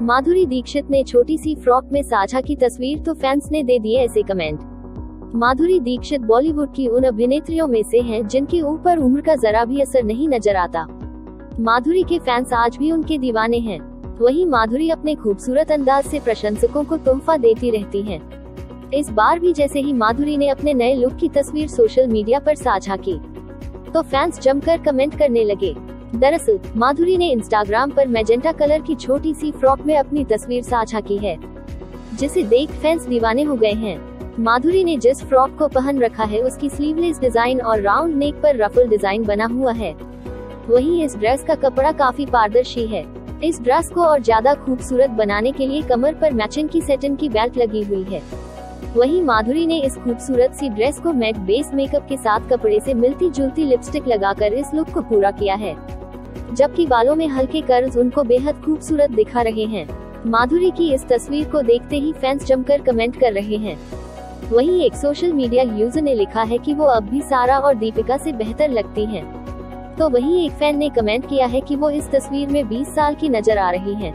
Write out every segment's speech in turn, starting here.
माधुरी दीक्षित ने छोटी सी फ्रॉक में साझा की तस्वीर तो फैंस ने दे दिए ऐसे कमेंट। माधुरी दीक्षित बॉलीवुड की उन अभिनेत्रियों में से हैं जिनके ऊपर उम्र का जरा भी असर नहीं नज़र आता। माधुरी के फैंस आज भी उनके दीवाने हैं। वहीं माधुरी अपने खूबसूरत अंदाज से प्रशंसकों को तोहफा देती रहती हैं। इस बार भी जैसे ही माधुरी ने अपने नए लुक की तस्वीर सोशल मीडिया पर साझा की तो फैंस जमकर कमेंट करने लगे। दरअसल, माधुरी ने इंस्टाग्राम पर मैजेंटा कलर की छोटी सी फ्रॉक में अपनी तस्वीर साझा की है, जिसे देख फैंस दीवाने हो गए हैं। माधुरी ने जिस फ्रॉक को पहन रखा है, उसकी स्लीवलेस डिज़ाइन और राउंड नेक पर रफल डिज़ाइन बना हुआ है। वहीं इस ड्रेस का कपड़ा काफ़ी पारदर्शी है। इस ड्रेस को और ज़्यादा खूबसूरत बनाने के लिए कमर पर मैचिंग की सेटन की बेल्ट लगी हुई है। वहीं माधुरी ने इस खूबसूरत सी ड्रेस को मैट बेस मेकअप के साथ कपड़े से मिलती जुलती लिपस्टिक लगाकर इस लुक को पूरा किया है। जबकि बालों में हल्के कर्ज उनको बेहद खूबसूरत दिखा रहे हैं माधुरी की इस तस्वीर को देखते ही फैंस जमकर कमेंट कर रहे हैं वहीं एक सोशल मीडिया यूज़र ने लिखा है कि वो अब भी सारा और दीपिका से बेहतर लगती हैं। तो वहीं एक फ़ैन ने कमेंट किया है कि वो इस तस्वीर में 20 साल की नज़र आ रही हैं।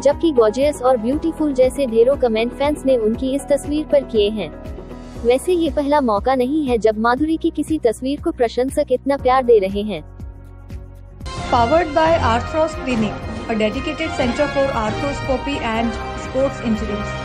जबकि गॉर्जियस और ब्यूटीफुल जैसे ढेरों कमेंट फैंस ने उनकी इस तस्वीर पर किए हैं वैसे ये पहला मौका नहीं है जब माधुरी की किसी तस्वीर को प्रशंसक इतना प्यार दे रहे हैं Powered by Arthros Clinic, a dedicated center for arthroscopy and sports injuries.